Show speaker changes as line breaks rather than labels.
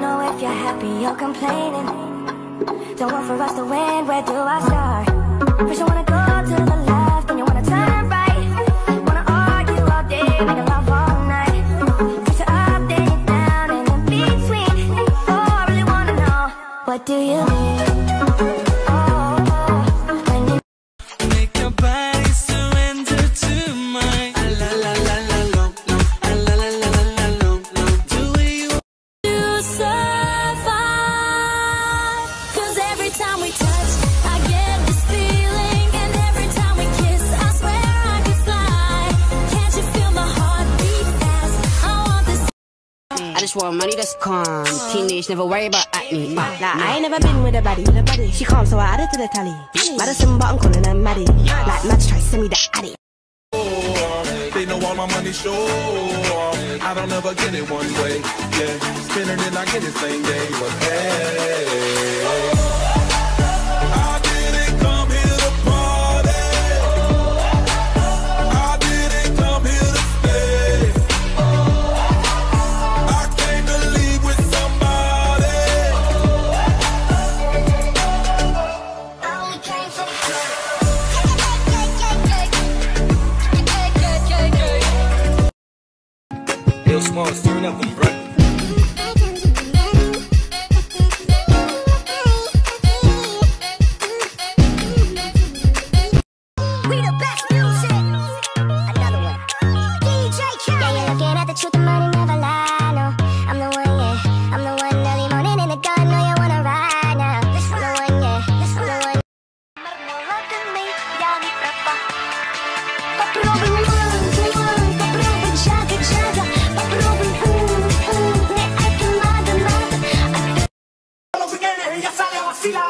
know if you're happy or complaining Don't want for us to win, where do I start? First I wanna
go just want money that's calm. Teenage, never worry about acne. Nah,
nah, I ain't never been with a baddie. She calm, so I add it to the tally. Madison, but I'm calling her Maddie. Yeah. Like Mads, try send me the addy.
They know all my money sure. I don't ever get it one way. Yeah, spinning it, I get it same day. But hey.
still small, stirring up them
breakfast. feel like